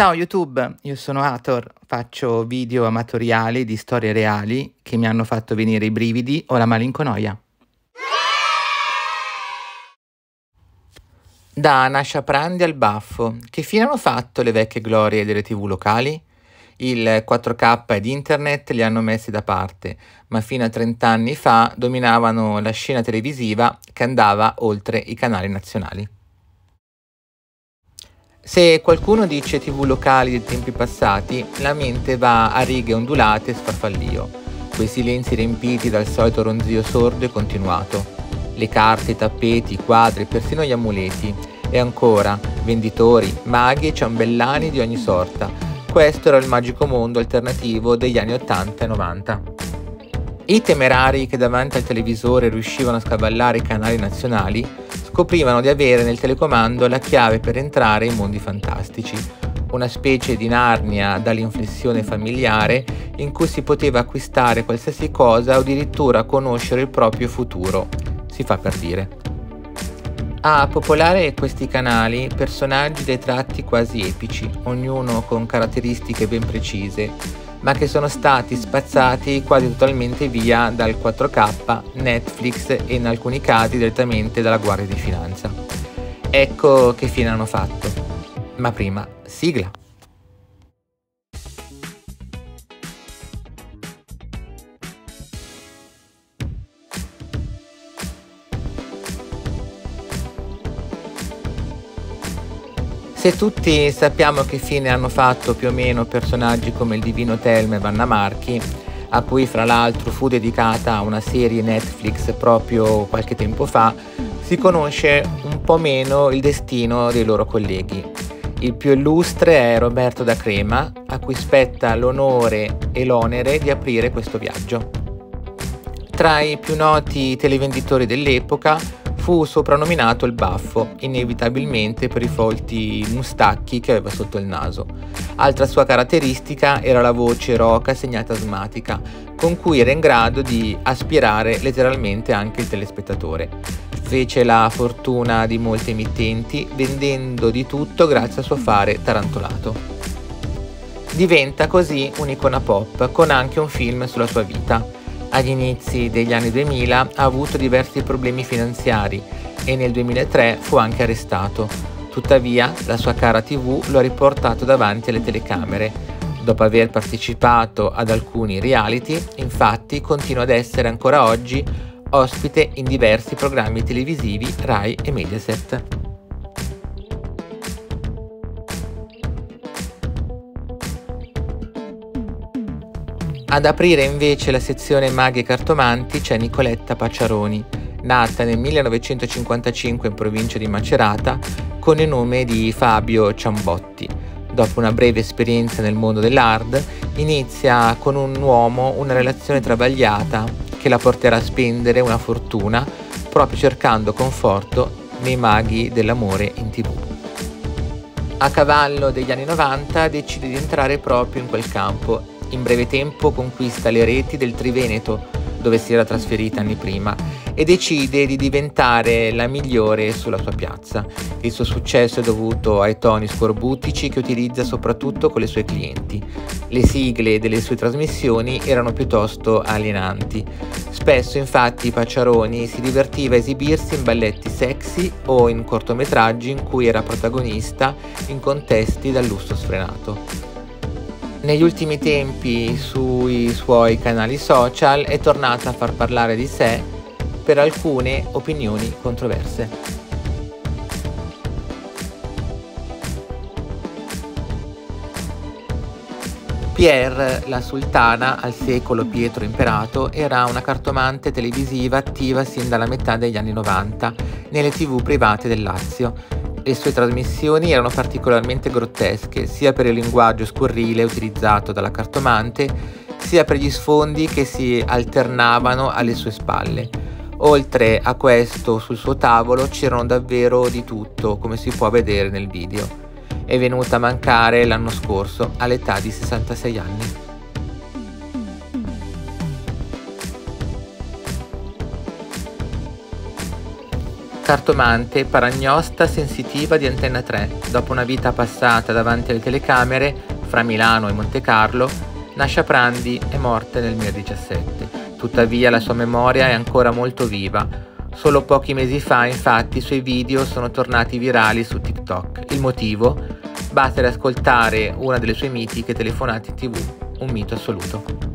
Ciao YouTube, io sono Ator, faccio video amatoriali di storie reali che mi hanno fatto venire i brividi o la malinconia. Da Nascia Prandi al baffo, che fine hanno fatto le vecchie glorie delle tv locali? Il 4K ed internet li hanno messi da parte, ma fino a 30 anni fa dominavano la scena televisiva che andava oltre i canali nazionali. Se qualcuno dice tv locali dei tempi passati, la mente va a righe ondulate e sfarfallio, quei silenzi riempiti dal solito ronzio sordo e continuato. Le carte, i tappeti, i quadri, persino gli amuleti. E ancora, venditori, maghi e ciambellani di ogni sorta. Questo era il magico mondo alternativo degli anni 80 e 90. I temerari che davanti al televisore riuscivano a scavallare i canali nazionali scoprivano di avere nel telecomando la chiave per entrare in mondi fantastici, una specie di Narnia dall'inflessione familiare in cui si poteva acquistare qualsiasi cosa o addirittura conoscere il proprio futuro, si fa per dire. A popolare questi canali personaggi dai tratti quasi epici, ognuno con caratteristiche ben precise, ma che sono stati spazzati quasi totalmente via dal 4K, Netflix e in alcuni casi direttamente dalla Guardia di Finanza. Ecco che fine hanno fatto. Ma prima, sigla. Se tutti sappiamo che fine hanno fatto più o meno personaggi come il divino Telme e Vanna Marchi, a cui fra l'altro fu dedicata una serie Netflix proprio qualche tempo fa, si conosce un po' meno il destino dei loro colleghi. Il più illustre è Roberto da Crema, a cui spetta l'onore e l'onere di aprire questo viaggio. Tra i più noti televenditori dell'epoca fu soprannominato il baffo, inevitabilmente per i folti mustacchi che aveva sotto il naso. Altra sua caratteristica era la voce roca segnata asmatica, con cui era in grado di aspirare letteralmente anche il telespettatore. Fece la fortuna di molti emittenti, vendendo di tutto grazie al suo fare tarantolato. Diventa così un'icona pop, con anche un film sulla sua vita agli inizi degli anni 2000 ha avuto diversi problemi finanziari e nel 2003 fu anche arrestato. Tuttavia, la sua cara TV lo ha riportato davanti alle telecamere. Dopo aver partecipato ad alcuni reality, infatti continua ad essere ancora oggi ospite in diversi programmi televisivi Rai e Mediaset. Ad aprire invece la sezione Maghi e Cartomanti c'è Nicoletta Pacciaroni, nata nel 1955 in provincia di Macerata con il nome di Fabio Ciambotti. Dopo una breve esperienza nel mondo dell'art, inizia con un uomo una relazione travagliata che la porterà a spendere una fortuna proprio cercando conforto nei maghi dell'amore in tv. A cavallo degli anni 90 decide di entrare proprio in quel campo in breve tempo conquista le reti del Triveneto, dove si era trasferita anni prima, e decide di diventare la migliore sulla sua piazza. Il suo successo è dovuto ai toni scorbutici che utilizza soprattutto con le sue clienti. Le sigle delle sue trasmissioni erano piuttosto alienanti. Spesso infatti Pacciaroni si divertiva a esibirsi in balletti sexy o in cortometraggi in cui era protagonista in contesti dal lusso sfrenato. Negli ultimi tempi sui suoi canali social è tornata a far parlare di sé per alcune opinioni controverse. Pierre, la sultana, al secolo Pietro Imperato, era una cartomante televisiva attiva sin dalla metà degli anni 90 nelle tv private del Lazio le sue trasmissioni erano particolarmente grottesche, sia per il linguaggio scurrile utilizzato dalla cartomante, sia per gli sfondi che si alternavano alle sue spalle. Oltre a questo, sul suo tavolo c'erano davvero di tutto, come si può vedere nel video. È venuta a mancare l'anno scorso, all'età di 66 anni. Cartomante paragnosta sensitiva di Antenna 3. Dopo una vita passata davanti alle telecamere, fra Milano e Monte Carlo, Nascia Prandi è morta nel 2017. Tuttavia la sua memoria è ancora molto viva. Solo pochi mesi fa, infatti, i suoi video sono tornati virali su TikTok. Il motivo? Basta ascoltare una delle sue mitiche telefonate in tv, un mito assoluto.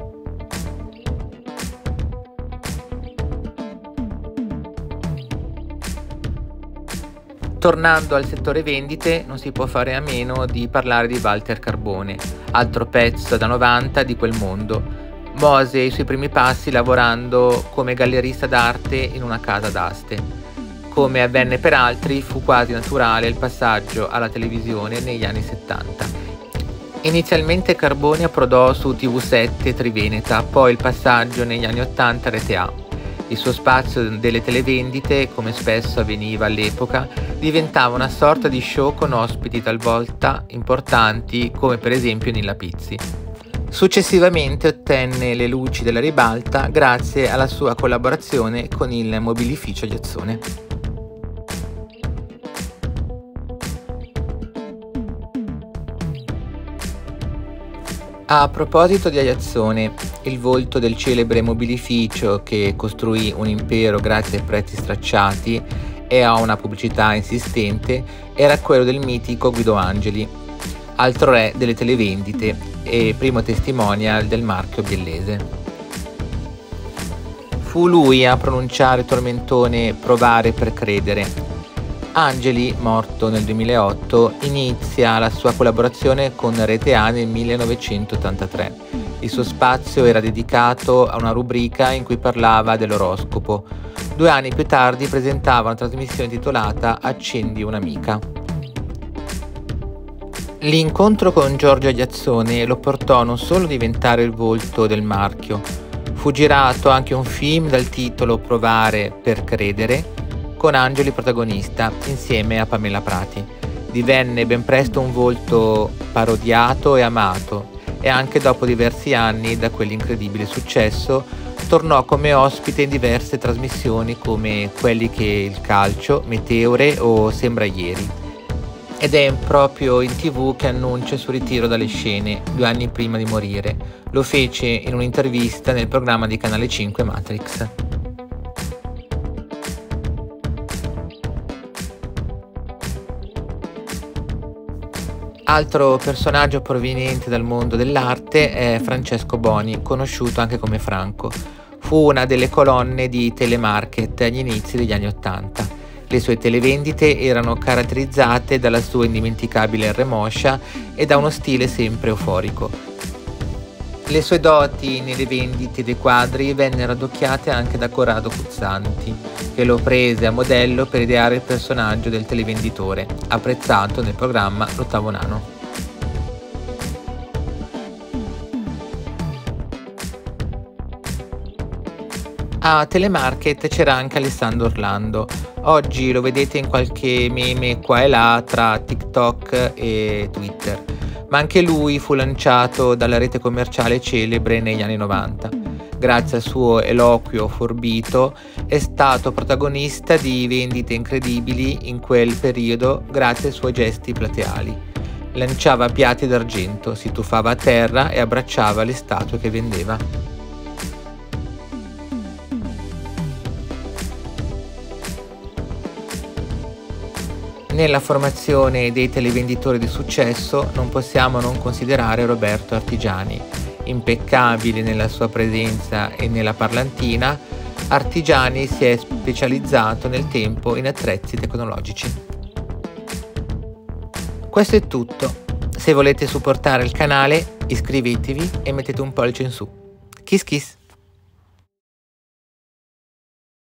Tornando al settore vendite, non si può fare a meno di parlare di Walter Carbone, altro pezzo da 90 di quel mondo. Mose i suoi primi passi lavorando come gallerista d'arte in una casa d'aste. Come avvenne per altri, fu quasi naturale il passaggio alla televisione negli anni 70. Inizialmente Carbone approdò su TV7 Triveneta, poi il passaggio negli anni 80 a Rete A. Il suo spazio delle televendite, come spesso avveniva all'epoca, diventava una sorta di show con ospiti talvolta importanti come per esempio Nilla Pizzi. Successivamente ottenne le luci della ribalta grazie alla sua collaborazione con il mobilificio Iazzone. A proposito di Aiazzone, il volto del celebre mobilificio che costruì un impero grazie ai prezzi stracciati e a una pubblicità insistente era quello del mitico Guido Angeli, altro re delle televendite e primo testimonial del marchio biellese. Fu lui a pronunciare tormentone provare per credere, Angeli, morto nel 2008, inizia la sua collaborazione con Rete A nel 1983. Il suo spazio era dedicato a una rubrica in cui parlava dell'oroscopo. Due anni più tardi presentava una trasmissione intitolata Accendi un'amica. L'incontro con Giorgio Agliazzone lo portò non solo a diventare il volto del marchio, fu girato anche un film dal titolo Provare per credere con Angeli protagonista, insieme a Pamela Prati. Divenne ben presto un volto parodiato e amato e anche dopo diversi anni da quell'incredibile successo tornò come ospite in diverse trasmissioni come Quelli che il calcio, Meteore o Sembra ieri. Ed è proprio in tv che annuncia il suo ritiro dalle scene due anni prima di morire. Lo fece in un'intervista nel programma di Canale 5 Matrix. Altro personaggio proveniente dal mondo dell'arte è Francesco Boni, conosciuto anche come Franco. Fu una delle colonne di telemarket agli inizi degli anni Ottanta. Le sue televendite erano caratterizzate dalla sua indimenticabile remoscia e da uno stile sempre euforico. Le sue doti nelle vendite dei quadri vennero addocchiate anche da Corrado Cuzzanti, che lo prese a modello per ideare il personaggio del televenditore, apprezzato nel programma L'ottavo nano. A Telemarket c'era anche Alessandro Orlando. Oggi lo vedete in qualche meme qua e là tra TikTok e Twitter ma anche lui fu lanciato dalla rete commerciale celebre negli anni 90. Grazie al suo eloquio forbito è stato protagonista di vendite incredibili in quel periodo grazie ai suoi gesti plateali. Lanciava piatti d'argento, si tuffava a terra e abbracciava le statue che vendeva. Nella formazione dei televenditori di successo non possiamo non considerare Roberto Artigiani. Impeccabile nella sua presenza e nella parlantina, Artigiani si è specializzato nel tempo in attrezzi tecnologici. Questo è tutto. Se volete supportare il canale iscrivetevi e mettete un pollice in su. Kiss kiss!